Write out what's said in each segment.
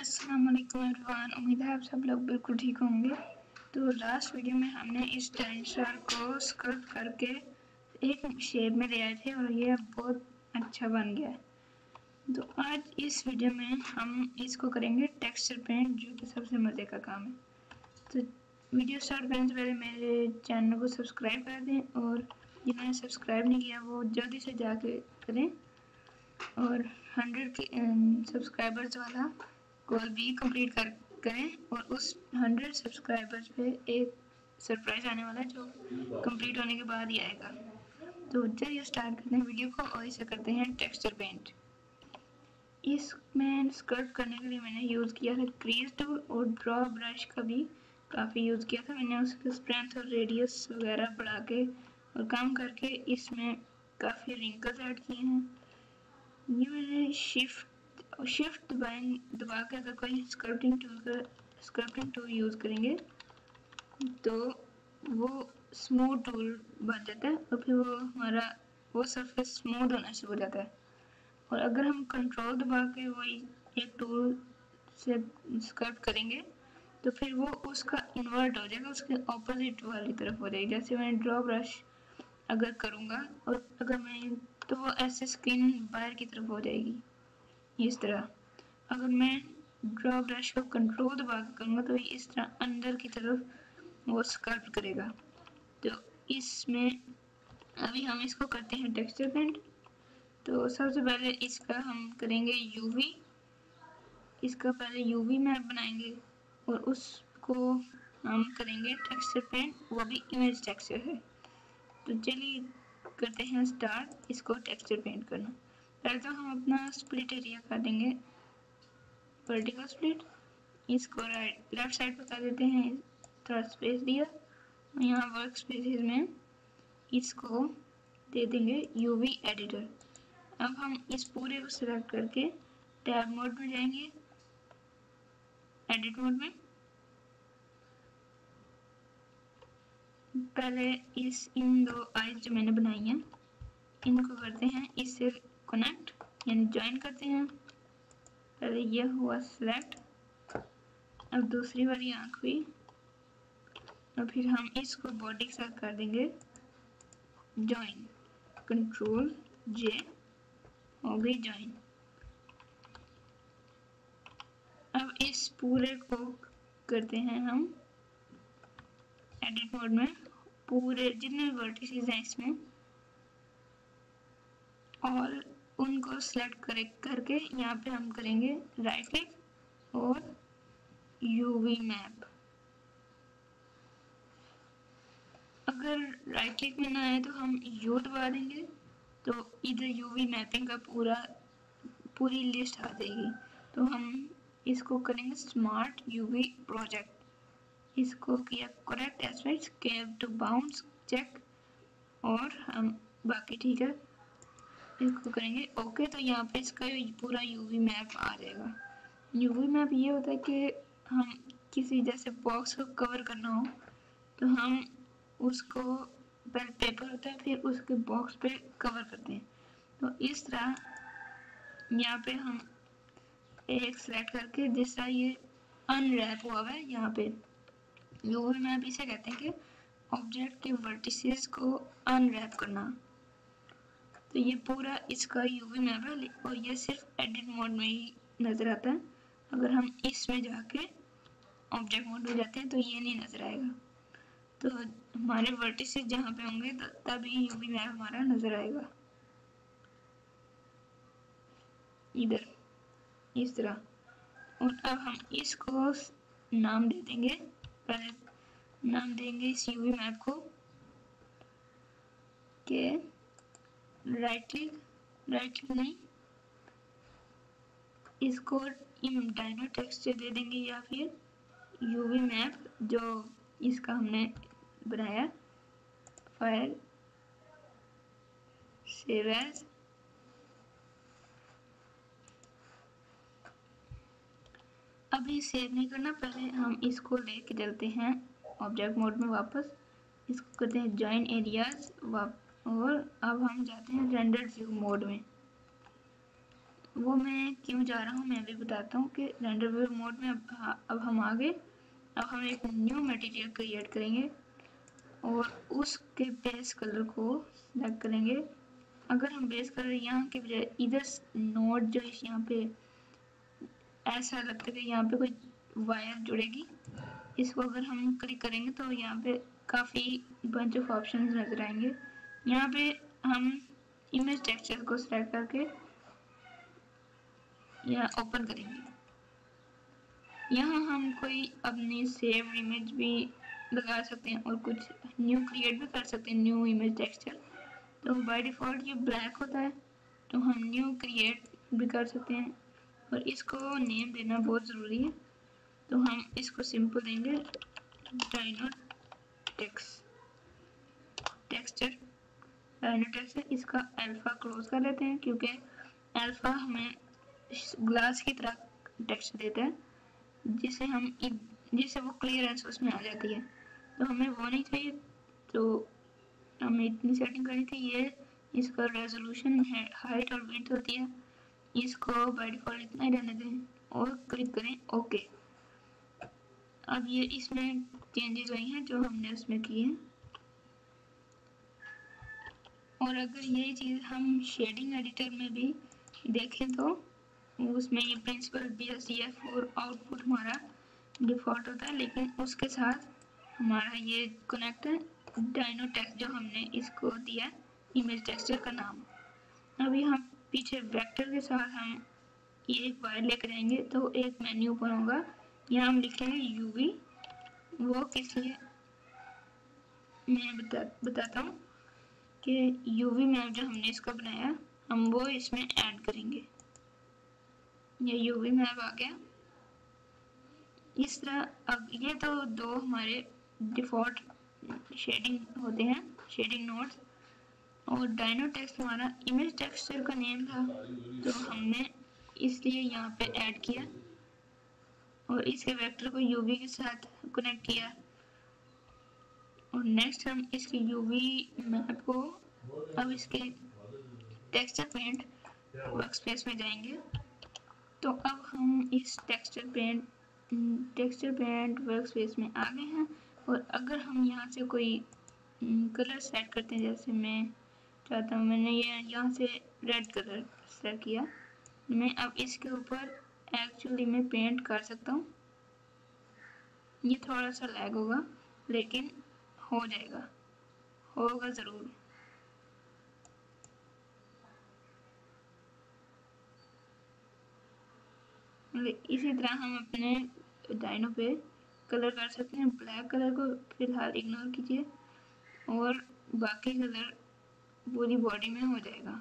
वालेकुम एवरीवन उम्मीद है आप सब लोग बिल्कुल ठीक होंगे। तो लास्ट वीडियो में हमने इस टेंसर को स्कर्ट करके एक शेप में ले आए थे और ये बहुत अच्छा बन गया है। तो आज इस वीडियो में हम इसको करेंगे टेक्सचर पेंट जो कि सबसे मज़े का काम है। तो वीडियो स्टार्ट करने से पहले मेरे चैनल को सब्सक्राइब कर दें और जिन्होंने सब्सक्राइब नहीं किया, वो जल्दी से जाके करें। और हंड्रेड के सब्सक्राइबर्स वाला गोल भी कंप्लीट कर, करें और उस हंड्रेड सब्सक्राइबर्स पे एक सरप्राइज़ आने वाला है जो कंप्लीट होने के बाद ही आएगा। तो चलिए स्टार्ट करते हैं वीडियो को और इसे करते हैं टेक्सचर पेंट इसमें स्कर्ट करने के लिए मैंने यूज़ किया था क्रीज टूल और ड्रॉ ब्रश का भी काफ़ी यूज़ किया था। मैंने उसके स्ट्रेंथ और रेडियस वगैरह बढ़ा के और काम करके इसमें काफ़ी रिंकल्स ऐड किए हैं। ये मैंने शिफ्ट और शिफ्ट दबाएँ दबा के अगर कोई स्क्रप्टिंग टूल का स्क्रप्टिंग टूल यूज़ करेंगे तो वो स्मूथ टूल बन जाता है और फिर वो हमारा, वो सरफेस स्मूथ होना शुरू हो जाता है। और अगर हम कंट्रोल दबा के वही एक टूल से स्क्रप्ट करेंगे तो फिर वो उसका इन्वर्ट हो जाएगा, उसके ऑपोजिट वाली तरफ़ हो जाएगी। जैसे मैं ड्रॉ ब्रश अगर करूँगा और अगर मैं तो वो ऐसे स्किन बाहर की तरफ़ हो जाएगी। इस तरह। अगर मैं ड्रॉ ब्रश को कंट्रोल दबा कर करूँगा तो इस तरह अंदर की तरफ़ वो स्कर्प करेगा। तो इसमें अभी हम इसको करते हैं टेक्सचर पेंट तो सबसे पहले इसका हम करेंगे यूवी इसका पहले यूवी मैप बनाएँगे और उसको हम करेंगे टेक्सचर पेंट वो भी इमेज टेक्सचर है। तो चलिए करते हैं स्टार्ट इसको टेक्सचर पेंट करना। तो हम अपना स्प्लिट एरिया कर देंगे। वर्टिकल स्प्लिट इसको राइट लेफ़्ट साइड पर कर देते हैं थोड़ा स्पेस दिया और यहाँ वर्क स्पेसिस में इसको दे देंगे यूवी एडिटर अब हम इस पूरे को सिलेक्ट करके टैब मोड में जाएँगे एडिट मोड में। पहले इस इन दो आइज़ जो मैंने बनाई हैं, इनको करते हैं इससे कनेक्ट यानी ज्वाइन करते हैं। पहले यह हुआ सेलेक्ट अब दूसरी वाली आँख हुई। और फिर हम इसको बॉडी के साथ कर देंगे। ज्वाइन कंट्रोल जे हो गई ज्वाइन अब इस पूरे को करते हैं हम। एडिट मोड में पूरे जितने भी वर्टिसेस हैं इसमें। ऑल उनको सेलेक्ट करे करके यहाँ पे हम करेंगे राइट क्लिक और यूवी मैप अगर राइट क्लिक में ना आए तो हम यू दबा देंगे तो इधर यूवी मैपिंग का पूरा, पूरी लिस्ट आ जाएगी। तो हम इसको करेंगे स्मार्ट यूवी प्रोजेक्ट इसको किया करेक्ट एस्पेक्ट केव टू बाउंस चेक और हम बाकी ठीक है इसको करेंगे। ओके तो यहाँ पे इसका पूरा यूवी मैप आ जाएगा। यूवी मैप ये होता है कि हम किसी जैसे बॉक्स को कवर करना हो तो हम उसको पहले पेपर होता है, फिर उसके बॉक्स पे कवर करते हैं। तो इस तरह यहाँ पे हम एक सेलेक्ट करके, जिस तरह ये अनरैप हुआ है, यहाँ पे यूवी मैप इसे कहते हैं कि ऑब्जेक्ट के वर्टिसेस को अनरैप करना। तो ये पूरा इसका यूवी मैप है और ये सिर्फ़ एडिट मोड में ही नज़र आता है। अगर हम इसमें जाके ऑब्जेक्ट मोड में जाते हैं तो ये नहीं नज़र आएगा। तो हमारे वर्टिस जहाँ पे होंगे तो तभी यूवी मैप हमारा नज़र आएगा। इधर, इस तरह। और अब हम इसको नाम दे देंगे। पहले नाम देंगे इस यूवी मैप को। के राइट क्लिक राइट क्लिक नहीं। इसको डायनो टेक्सचर दे देंगे या फिर यूवी मैप जो इसका हमने बनाया। फ़ाइल सेव एज अभी सेव नहीं करना, पहले हम इसको लेके चलते हैं ऑब्जेक्ट मोड में वापस। इसको करते हैं जॉइन एरियाज़ और अब हम जाते हैं रेंडर व्यू मोड में। वो मैं क्यों जा रहा हूँ मैं भी बताता हूँ कि रेंडर व्यू मोड में अब, अब हम आ गए अब हम एक न्यू मटेरियल क्रिएट करेंगे और उसके बेस कलर को सेलेक्ट करेंगे। अगर हम बेस कलर यहाँ के बजाय इधर नोट जो यहाँ पे ऐसा लगता है कि यहाँ पे कोई वायर जुड़ेगी इसको अगर हम क्लिक करेंगे तो यहाँ पे काफ़ी बंच ऑफ़ ऑप्शन नज़र आएँगे। यहाँ पे हम इमेज टेक्सचर को सिलेक्ट करके या ओपन करेंगे। यहाँ हम कोई अपनी सेव इमेज भी लगा सकते हैं और कुछ न्यू क्रिएट भी कर सकते हैं न्यू इमेज टेक्सचर तो बाय डिफ़ॉल्ट ये ब्लैक होता है तो हम न्यू क्रिएट भी कर सकते हैं और इसको नेम देना बहुत ज़रूरी है। तो हम इसको सिंपल देंगे dyno tex texture dyno texture इसका अल्फ़ा क्लोज कर लेते हैं, क्योंकि अल्फ़ा हमें ग्लास की तरह टेक्सचर देता है जिसे हम जिससे वो क्लियरेंस उसमें आ जाती है। तो हमें वो नहीं चाहिए तो हमें इतनी सेटिंग करनी थी, ये इसका रेजोल्यूशन है हाइट और वेट होती है, इसको बाय डिफ़ॉल्ट इतना ही रहने दें, और क्लिक करें ओके अब ये इसमें चेंजेस हुई हैं, जो हमने उसमें किए हैं। और अगर ये चीज़ हम शेडिंग एडिटर में भी देखें तो उसमें ये प्रिंसिपल बी एस एफ़ और आउटपुट हमारा डिफ़ॉल्ट होता है, लेकिन उसके साथ हमारा ये कनेक्ट है डाइनो टेक्स्ट जो हमने इसको दिया इमेज टेक्सचर का नाम। अभी हम पीछे वेक्टर के साथ हम ये एक बार लेकर आएँगे तो एक मेन्यू पर होगा। यहाँ हम लिखेंगे यूवी वो किस लिए मैं बता बताता हूँ। कि यूवी मैप जो हमने इसका बनाया, हम वो इसमें ऐड करेंगे। ये यूवी मैप आ गया। इस तरह, अब ये तो दो हमारे डिफ़ॉल्ट शेडिंग होते हैं शेडिंग नोट्स और डायनो टेक्स्ट हमारा इमेज टेक्सचर का नेम था तो हमने इसलिए यहाँ पे ऐड किया। और इसके वेक्टर को यूवी के साथ कनेक्ट किया। और नेक्स्ट हम इसके यूवी मैप को अब इसके टेक्सचर पेंट वर्कस्पेस में जाएँगे। तो अब हम इस texture paint texture paint workspace में आ गए हैं और अगर हम यहाँ से कोई कलर सेट करते हैं, जैसे मैं चाहता हूँ मैंने ये यहाँ से रेड कलर सेट किया। मैं अब इसके ऊपर एक्चुअली मैं पेंट कर सकता हूँ। ये थोड़ा सा लैग होगा, लेकिन हो जाएगा। होगा ज़रूर। इसी तरह हम अपने डाइनो पे कलर कर सकते हैं। ब्लैक कलर को फ़िलहाल इग्नोर कीजिए और बाकी कलर पूरी बॉडी में हो जाएगा।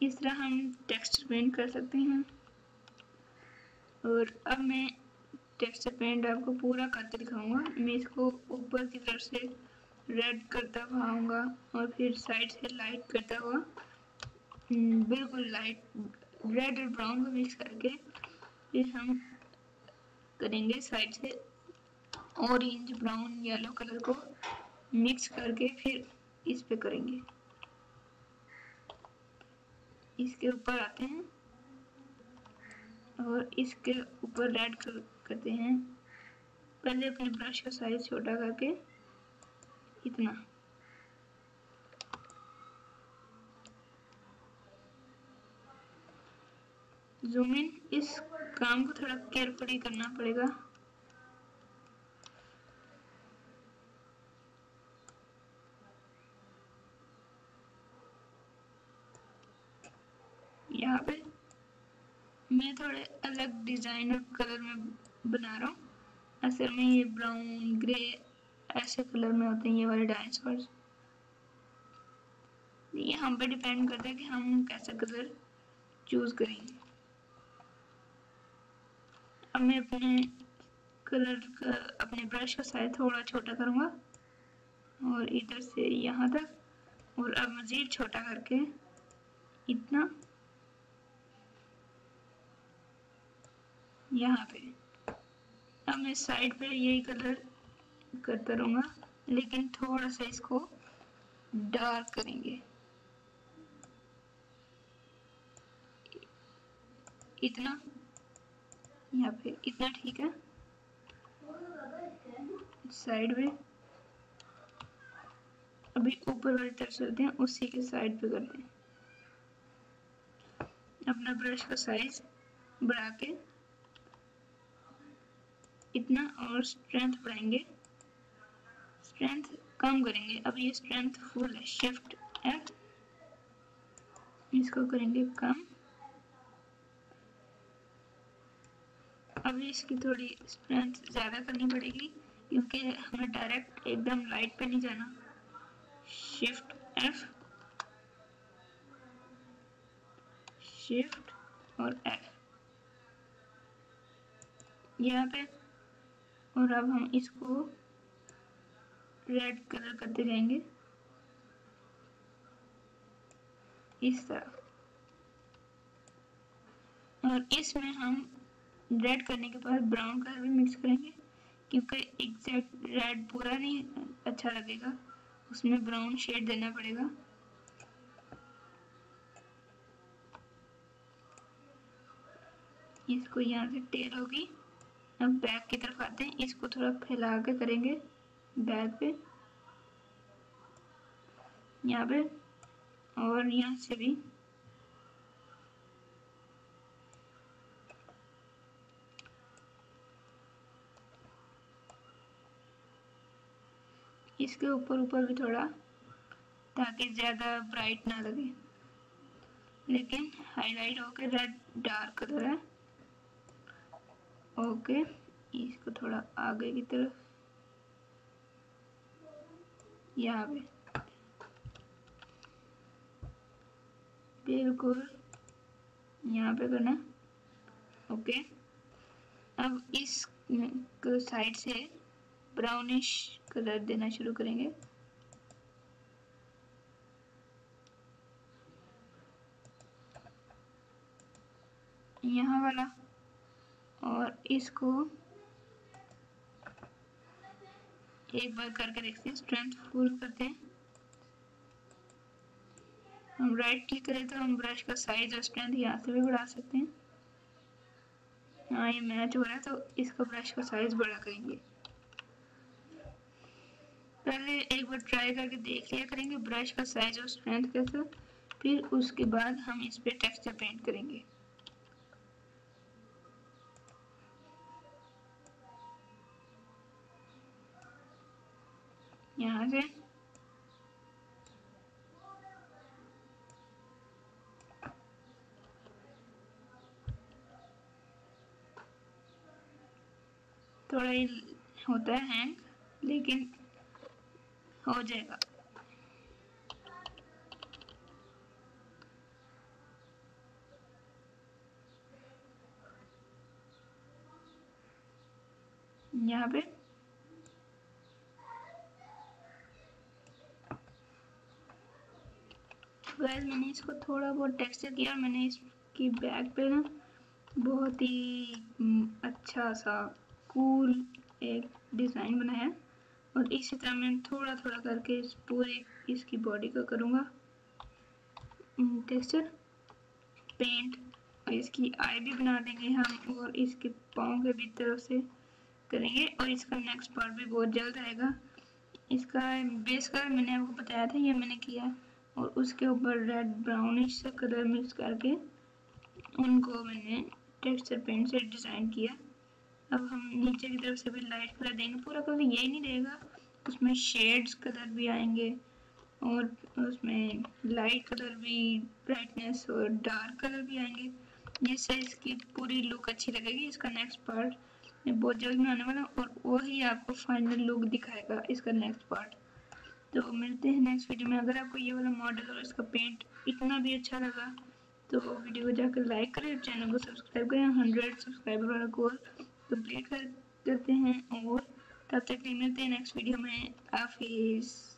इस तरह हम टेक्सचर पेंट कर सकते हैं। और अब मैं टेक्सचर पेंट आपको पूरा करके दिखाऊँगा। मैं इसको ऊपर की तरफ़ से रेड करता हुआ आऊँगा और फिर साइड से लाइट करता हुआ हम्म, बिल्कुल लाइट रेड और ब्राउन को मिक्स करके फिर हम करेंगे साइड से ऑरेंज ब्राउन येलो कलर को मिक्स करके फिर इस पे करेंगे। इसके ऊपर आते हैं और इसके ऊपर रेड कर, करते हैं। पहले अपने ब्रश का साइज़ छोटा करके इतना। जूम इन इस काम को थोड़ा केयरफुली करना पड़ेगा। यहाँ पे मैं थोड़े अलग डिज़ाइन और कलर में बना रहा हूँ। असल में ये ब्राउन ग्रे ऐसे कलर में होते हैं ये वाले डायनासोर्स ये हम पे डिपेंड करता है कि हम कैसा कलर चूज़ करेंगे। अब मैं अपने कलर का, अपने ब्रश का साइज़ थोड़ा छोटा करूँगा। और इधर से यहाँ तक। और अब मज़ीद छोटा करके इतना। यहाँ पे। अब मैं साइड पे यही कलर करता रहूँगा, लेकिन थोड़ा सा इसको डार्क करेंगे। इतना? यहाँ पे इतना ठीक है? साइड में? अभी ऊपर वाली तरफ़ चलते हैं, उसी के साइड पे करते हैं। अपना ब्रश का साइज़ बढ़ा के इतना और स्ट्रेंथ बढ़ाएँगे? स्ट्रेंथ कम करेंगे। अब ये स्ट्रेंथ फुल है। शिफ्ट एफ़ इसको करेंगे कम। अभी इसकी थोड़ी स्ट्रेंथ ज़्यादा करनी पड़ेगी, क्योंकि हमें डायरेक्ट एकदम लाइट पे नहीं जाना। शिफ्ट एफ़ शिफ्ट और एफ़ यहाँ पे और अब हम इसको रेड कलर करते जाएँगे। इस तरह और इसमें हम रेड करने के बाद ब्राउन कलर भी मिक्स करेंगे, क्योंकि एग्जैक्ट रेड पूरा नहीं अच्छा लगेगा। उसमें ब्राउन शेड देना पड़ेगा। इसको यहाँ से टेल होगी। अब बैक की तरफ़ आते हैं। इसको थोड़ा फैला के करेंगे बैक पे। यहाँ पे और यहाँ से भी। इसके ऊपर ऊपर भी थोड़ा, ताकि ज़्यादा ब्राइट ना लगे। लेकिन हाईलाइट होकर रेड डार्क कलर है। ओके, इसको थोड़ा आगे की तरफ़। यहाँ पे। बिल्कुल, यहाँ पे करना। ओके, अब इस साइड से ब्राउनिश कलर देना शुरू करेंगे। यहाँ वाला। और इसको एक बार करके देखते हैं स्ट्रेंथ फुल करते हैं। हम राइट क्लिक करें तो हम ब्रश का साइज़ और स्ट्रेंथ यहाँ से भी बढ़ा सकते हैं। हाँ ये मैच हो रहा है तो इसका ब्रश का साइज़ बड़ा करेंगे। पहले एक बार ट्राई करके देख लिया करेंगे ब्रश का साइज़ और स्ट्रेंथ कैसा, फिर उसके बाद हम इस पर टेक्सचर पेंट करेंगे। यहाँ से। थोड़ा ही होता है लेकिन हो जाएगा। यहाँ पे गैस मैंने इसको थोड़ा बहुत टेक्सचर किया मैंने इसकी बैक पे ना बहुत ही अच्छा सा कूल एक डिज़ाइन बनाया और इसी तरह मैं थोड़ा थोड़ा करके इस पूरे, इसकी बॉडी का करूँगा। टेक्सचर पेंट और इसकी आई भी बना देंगे हम और इसके पाँव के भी तरफ़ से करेंगे और इसका नेक्स्ट पार्ट भी बहुत जल्द आएगा। इसका बेस कलर मैंने आपको बताया था, ये मैंने किया और उसके ऊपर रेड ब्राउनिश सा कलर मिक्स करके उनको मैंने टेक्सचर पेंट से डिज़ाइन किया। अब हम नीचे की तरफ़ से भी लाइट कलर देंगे। पूरा कलर यही नहीं रहेगा। उसमें शेड्स कलर भी आएँगे और उसमें लाइट कलर भी ब्राइटनेस और डार्क कलर भी आएँगे। जिससे इसकी पूरी लुक अच्छी लगेगी। इसका नेक्स्ट पार्ट बहुत जल्द में आने वाला और वही आपको फाइनल लुक दिखाएगा इसका नेक्स्ट पार्ट तो मिलते हैं नेक्स्ट वीडियो में। अगर आपको ये वाला मॉडल और इसका पेंट इतना भी अच्छा लगा तो वीडियो को जाकर लाइक करें और चैनल को सब्सक्राइब करें हंड्रेड सब्सक्राइबर वाला गोल कंप्लीट कर, करते हैं और तब तक मिलते हैं नेक्स्ट वीडियो में। हाफिज़।